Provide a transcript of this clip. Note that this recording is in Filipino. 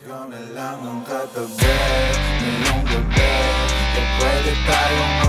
Ikaw na lang ang katabi Ngayong gabi E pwede tayong